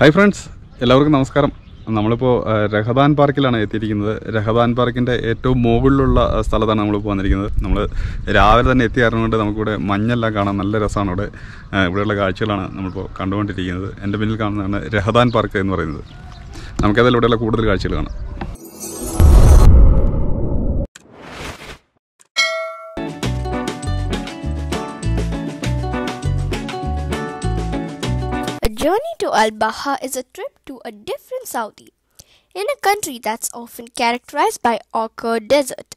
Hi friends എല്ലാവർക്കും നമസ്കാരം. നമ്മളിപ്പോൾ രഹദാൻ പാർക്കിലാണ് എത്തിയിരിക്കുന്നത്. രഹദാൻ പാർക്കിന്റെ ഏറ്റവും മുകളിലുള്ള സ്ഥലത്താണ് നമ്മളിപ്പോൾ വന്നിരിക്കുന്നത്. നമ്മൾ രാവിലെ തന്നെ എത്തിയായിരുന്നുകൊണ്ട് നമുക്കിവിടെ മഞ്ഞെല്ലാം കാണാൻ നല്ല രസമാണ് ഇവിടെ ഇവിടെയുള്ള കാഴ്ചകളാണ് നമ്മളിപ്പോൾ കണ്ടുകൊണ്ടിരിക്കുന്നത്. എന്റെ പിന്നിൽ കാണുന്നതാണ് രഹദാൻ പാർക്ക് എന്ന് പറയുന്നത്. നമുക്കതിൽ ഇവിടെയുള്ള കൂടുതൽ കാഴ്ചകൾ കാണാം. Al Baha is a trip to a different Saudi, in a country that's often characterized by ochre desert.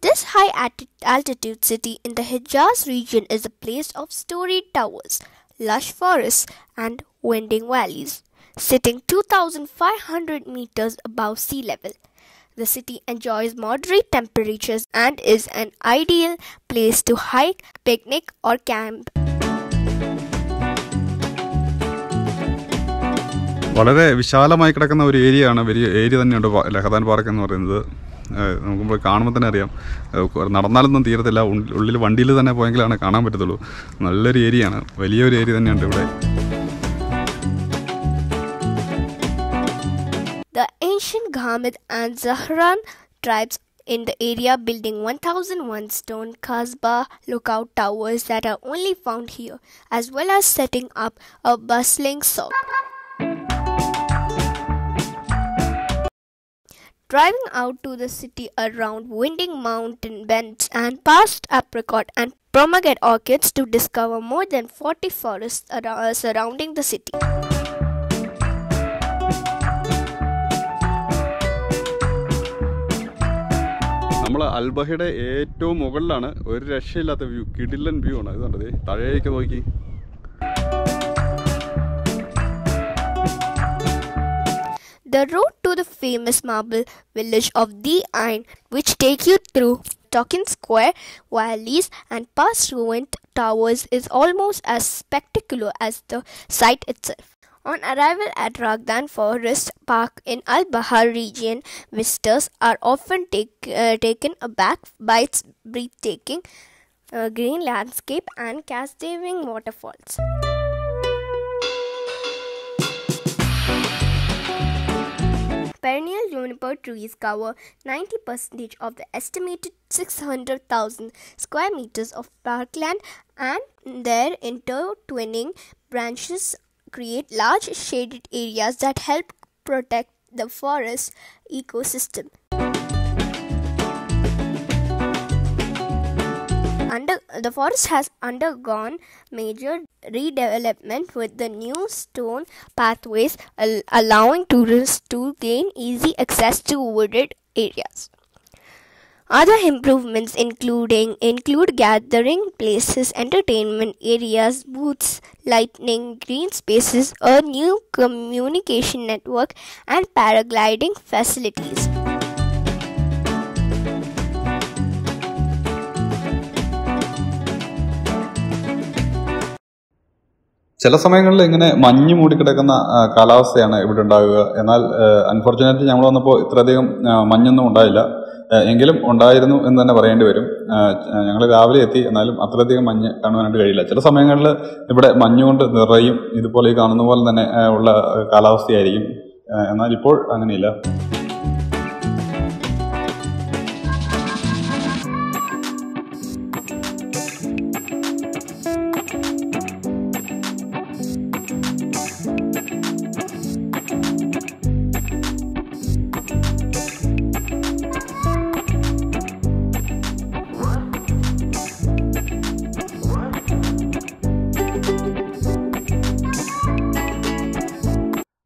This high altitude city in the Hijaz region is a place of storied towers, lush forests, and winding valleys. Sitting 2,500 meters above sea level, the city enjoys moderate temperatures and is an ideal place to hike, picnic, or camp. വളരെ വിശാലമായി കിടക്കുന്ന ഒരു ഏരിയയാണ് വലിയ area തന്നെയുണ്ട് ലഹദാൻ park എന്ന് പറയുന്നത്. നോക്കുമ്പോൾ കാണുമ്പോൾ തന്നെ അറിയാം. നടന്നാലൊന്നും തീരത്തില്ല ഉള്ളിൽ വണ്ടിയിൽ തന്നെ പോയെങ്കിലാണ് കാണാൻ പറ്റത്തുള്ളൂ. നല്ലൊരു ഏരിയയാണ് വലിയൊരു ഏരിയ തന്നെയുണ്ട് ഇവിടെ. The ancient Ghamid and Zahran tribes in the area building 1001 stone Kasbah lookout towers that are only found here, as well as setting up a bustling souk. Driving out to the city around winding mountain bends and past apricot and pomegranate orchards to discover more than 40 forests surrounding the city. നമ്മൾ അൽബഹയുടെ ഏറ്റവും മുകളിലാണ് ഒരു രക്ഷയില്ലാത്ത view കിടിലൻ view ആണ് ഇത് കണ്ടത് താഴേക്ക് നോക്കി The road to the famous marble village of Di Ain, which take you through Tokin Square, valleys, and past ruined towers, is almost as spectacular as the site itself. On arrival at Ragdan Forest Park in Al Bahar region, visitors are often take, uh, taken aback by its breathtaking uh, green landscape and cascading waterfalls. Perennial juniper trees cover 90% of the estimated 600,000 square meters of parkland, and their intertwining branches create large shaded areas that help protect the forest ecosystem. Under, the forest has undergone major redevelopment with the new stone pathways al- allowing tourists to gain easy access to wooded areas. Other improvements including include gathering places, entertainment areas, booths, lighting, green spaces, a new communication network, and paragliding facilities. ചില സമയങ്ങളിൽ ഇങ്ങനെ മഞ്ഞ് മൂടിക്കിടക്കുന്ന കാലാവസ്ഥയാണ് ഇവിടെ ഉണ്ടാകുക. എന്നാൽ unfortunately ഞങ്ങൾ വന്നപ്പോൾ ഇത്രയധികം മഞ്ഞൊന്നും ഉണ്ടായില്ല. എങ്കിലും ഉണ്ടായിരുന്നു എന്ന് തന്നെ പറയേണ്ടി വരും. ഞങ്ങൾ രാവിലെ എത്തി. എന്നാലും അത്രയധികം മഞ്ഞ് കാണുവാനായിട്ട് കഴിയില്ല. ചില സമയങ്ങളിൽ ഇവിടെ മഞ്ഞുകൊണ്ട് നിറയും ഇതുപോലെ ഈ കാണുന്ന പോലെ തന്നെ ഉള്ള കാലാവസ്ഥയായിരിക്കും. എന്നാൽ ഇപ്പോൾ അങ്ങനെയില്ല.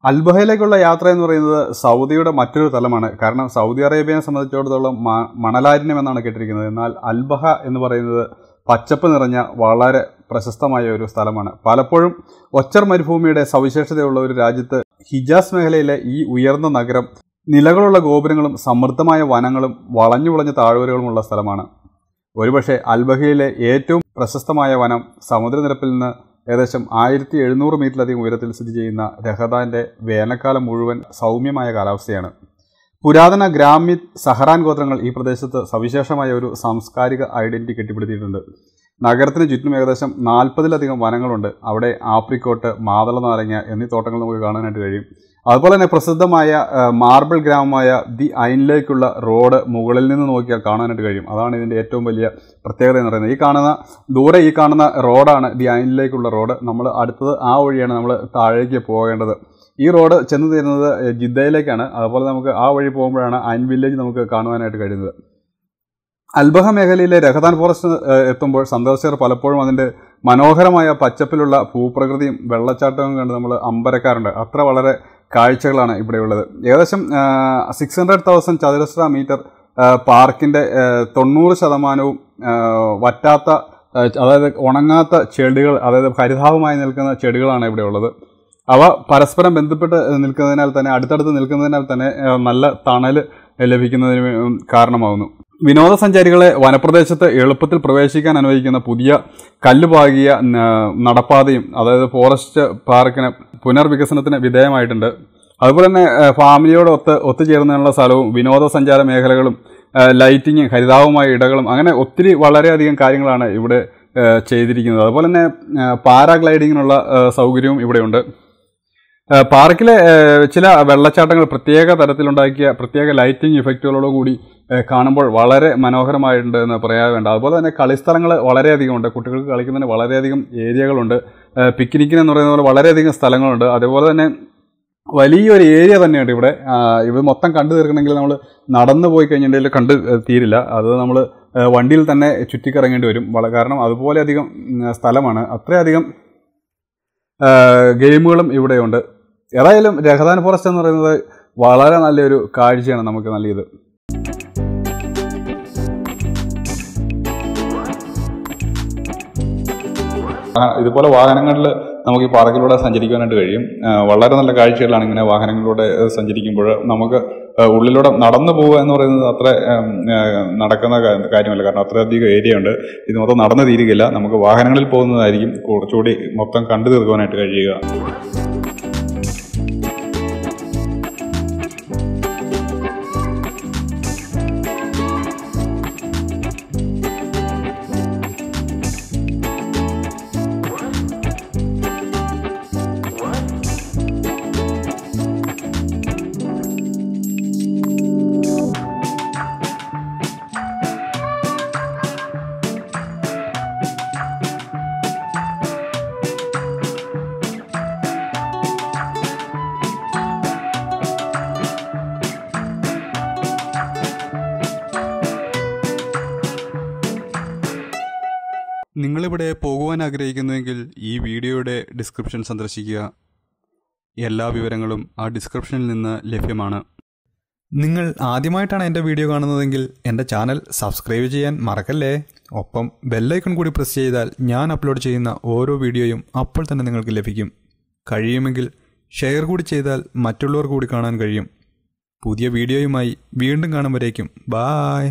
അൽബഹയിലേക്കുള്ള യാത്ര എന്ന് പറയുന്നത് സൗദിയുടെ മറ്റൊരു തലമാണ്. കാരണം സൗദി അറേബ്യയെ സംബന്ധിച്ചിടത്തോളം മണലാരണ്യം എന്നാണ് കേട്ടിരിക്കുന്നത്. എന്നാൽ അൽബഹ എന്ന് പറയുന്നത് പച്ചപ്പ് നിറഞ്ഞ വളരെ പ്രശസ്തമായ ഒരു സ്ഥലമാണ്. പലപ്പോഴും ഒച്ചർ മരുഭൂമിയുടെ സവിശേഷതയുള്ള ഒരു രാജ്യത്ത് ഹിജാസ് മേഖലയിലെ ഈ ഉയർന്ന നഗരം നിലകളുള്ള ഗോപുരങ്ങളും സമൃദ്ധമായ വനങ്ങളും വളഞ്ഞു വളഞ്ഞ താഴ്വരകളുമുള്ള സ്ഥലമാണ്. ഒരുപക്ഷെ അൽബഹയിലെ ഏറ്റവും പ്രശസ്തമായ വനം സമുദ്രനിരപ്പിൽ നിന്ന് ഏകദേശം ആയിരത്തി എഴുന്നൂറ് മീറ്ററിലധികം ഉയരത്തിൽ സ്ഥിതി ചെയ്യുന്ന രഹദാന്റെ വേനൽക്കാലം മുഴുവൻ സൗമ്യമായ കാലാവസ്ഥയാണ്. പുരാതന ഗ്രാമ്യ സഹറാൻ ഗോത്രങ്ങൾ ഈ പ്രദേശത്ത് സവിശേഷമായ ഒരു സാംസ്കാരിക ഐഡന്റിറ്റി കെട്ടിപ്പടുത്തിയിട്ടുണ്ട് നഗരത്തിന് ചുറ്റും ഏകദേശം നാൽപ്പതിലധികം വനങ്ങളുണ്ട്. അവിടെ ആപ്രിക്കോട്ട് മാതള നാരങ്ങ എന്നീ തോട്ടങ്ങൾ നമുക്ക് കാണാനായിട്ട് കഴിയും. അതുപോലെ തന്നെ പ്രസിദ്ധമായ മാർബിൾ ഗ്രാമമായ ദി ഐനിലേക്കുള്ള റോഡ് മുകളിൽ നിന്ന് നോക്കിയാൽ കാണാനായിട്ട് കഴിയും. അതാണ് ഇതിന്റെ ഏറ്റവും വലിയ പ്രത്യേകത എന്ന് പറയുന്നത്. ഈ കാണുന്ന ദൂരെ ഈ കാണുന്ന റോഡാണ് ദി ഐനിലേക്കുള്ള റോഡ്. നമ്മൾ അടുത്തത് ആ വഴിയാണ് നമ്മൾ താഴേക്ക് പോകേണ്ടത്. ഈ റോഡ് ചെന്ന് തീരുന്നത് ജിദ്ദയിലേക്കാണ്. അതുപോലെ നമുക്ക് ആ വഴി പോകുമ്പോഴാണ് ഐൻ വില്ലേജ് നമുക്ക് കാണുവാനായിട്ട് കഴിയുന്നത്. അൽബഹ മേഖലയിലെ രഹദാൻ ഫോറസ്റ്റ് എത്തുമ്പോൾ സന്ദർശകർ പലപ്പോഴും അതിന്റെ മനോഹരമായ പച്ചപ്പിലുള്ള ഭൂപ്രകൃതിയും വെള്ളച്ചാട്ടവും കണ്ട് നമ്മൾ അമ്പരക്കാറുണ്ട്. അത്ര വളരെ കാഴ്ചകളാണ് ഇവിടെയുള്ളത്. ഏകദേശം സിക്സ് ഹൺഡ്രഡ് തൗസൻഡ് ചതുരശ്ര മീറ്റർ പാർക്കിന്റെ തൊണ്ണൂറ് ശതമാനവും വറ്റാത്ത അതായത് ഉണങ്ങാത്ത ചെടികൾ അതായത് ഹരിതാഭമായി നിൽക്കുന്ന ചെടികളാണ് ഇവിടെ ഉള്ളത് അവ പരസ്പരം ബന്ധപ്പെട്ട് നിൽക്കുന്നതിനാൽ തന്നെ അടുത്തടുത്ത് നിൽക്കുന്നതിനാൽ തന്നെ നല്ല തണൽ ലഭിക്കുന്നതിന് കാരണമാകുന്നു വിനോദസഞ്ചാരികളെ വനപ്രദേശത്ത് എളുപ്പത്തിൽ പ്രവേശിക്കാൻ അനുവദിക്കുന്ന പുതിയ കല്ലുപാകിയ നടപ്പാതയും അതായത് ഫോറസ്റ്റ് പാർക്കിന് പുനർവികസനത്തിന് വിധേയമായിട്ടുണ്ട്. അതുപോലെ തന്നെ ഫാമിലിയോടൊത്ത് ഫാമിലിയോട് ഒത്ത് ഒത്തുചേർന്നതിനുള്ള സ്ഥലവും വിനോദസഞ്ചാര മേഖലകളും ലൈറ്റിങ് ഹരിതാവുമായ ഇടകളും അങ്ങനെ ഒത്തിരി വളരെയധികം കാര്യങ്ങളാണ് ഇവിടെ ചെയ്തിരിക്കുന്നത്. അതുപോലെ തന്നെ പാരാഗ്ലൈഡിങ്ങിനുള്ള സൗകര്യവും ഇവിടെയുണ്ട്. പാർക്കിലെ ചില വെള്ളച്ചാട്ടങ്ങൾ പ്രത്യേക തരത്തിലുണ്ടാക്കിയ പ്രത്യേക ലൈറ്റിംഗ് ഇഫക്റ്റുകളോടുകൂടി കാണുമ്പോൾ വളരെ മനോഹരമായിട്ടുണ്ട് എന്ന് പറയാൻ വേണ്ട അതുപോലെ തന്നെ കളിസ്ഥലങ്ങൾ വളരെയധികം ഉണ്ട്. കുട്ടികൾക്ക് കളിക്കുന്നതിന് വളരെയധികം ഏരിയകളുണ്ട്. പിക്നിക്കിന് എന്ന് പറയുന്ന പോലെ വളരെയധികം സ്ഥലങ്ങളുണ്ട്. അതുപോലെ തന്നെ വലിയൊരു ഏരിയ തന്നെയുണ്ട് ഇവിടെ. ഇത് മൊത്തം കണ്ടു തീർക്കണമെങ്കിൽ നമ്മൾ നടന്നു പോയി കഴിഞ്ഞിട്ടുണ്ടെങ്കിൽ കണ്ടു തീരില്ല. അത് നമ്മൾ വണ്ടിയിൽ തന്നെ ചുറ്റിക്കറങ്ങേണ്ടി വരും. കാരണം അതുപോലെ അധികം സ്ഥലമാണ്. അത്രയധികം ഗെയിമുകളും ഇവിടെയുണ്ട്. ഏതായാലും രഹദാൻ ഫോറസ്റ്റ് എന്ന് പറയുന്നത് വളരെ നല്ലൊരു കാഴ്ചയാണ് നമുക്ക് നൽകിയത്. ഇതുപോലെ വാഹനങ്ങളിൽ നമുക്ക് ഈ പാർക്കിലൂടെ സഞ്ചരിക്കാനായിട്ട് കഴിയും. വളരെ നല്ല കാഴ്ചകളാണ് ഇങ്ങനെ വാഹനങ്ങളിലൂടെ സഞ്ചരിക്കുമ്പോൾ നമുക്ക് ഉള്ളിലൂടെ നടന്നു പോവുക എന്ന് പറയുന്നത് അത്ര നടക്കുന്ന കാര്യമല്ല. കാരണം അത്രയധികം ഏരിയ ഉണ്ട്. ഇത് മൊത്തം നടന്നു തീരുകയില്ല. നമുക്ക് വാഹനങ്ങളിൽ പോകുന്നതായിരിക്കും. കുറച്ചുകൂടി മൊത്തം കണ്ടു തീർക്കുവാനായിട്ട് കഴിയുക. നിങ്ങളിവിടെ പോകുവാൻ ആഗ്രഹിക്കുന്നുവെങ്കിൽ ഈ വീഡിയോയുടെ ഡിസ്ക്രിപ്ഷൻ സന്ദർശിക്കുക. എല്ലാ വിവരങ്ങളും ആ ഡിസ്ക്രിപ്ഷനിൽ നിന്ന് ലഭ്യമാണ്. നിങ്ങൾ ആദ്യമായിട്ടാണ് എന്റെ വീഡിയോ കാണുന്നതെങ്കിൽ എന്റെ ചാനൽ സബ്സ്ക്രൈബ് ചെയ്യാൻ മറക്കല്ലേ? ഒപ്പം ബെല്ലൈക്കൺ കൂടി പ്രസ് ചെയ്താൽ ഞാൻ അപ്ലോഡ് ചെയ്യുന്ന ഓരോ വീഡിയോയും അപ്പോൾ തന്നെ നിങ്ങൾക്ക് ലഭിക്കും. കഴിയുമെങ്കിൽ ഷെയർ കൂടി ചെയ്താൽ മറ്റുള്ളവർ കൂടി കാണാൻ കഴിയും. പുതിയ വീഡിയോയുമായി വീണ്ടും കാണുമ്പോഴേക്കും ബായ്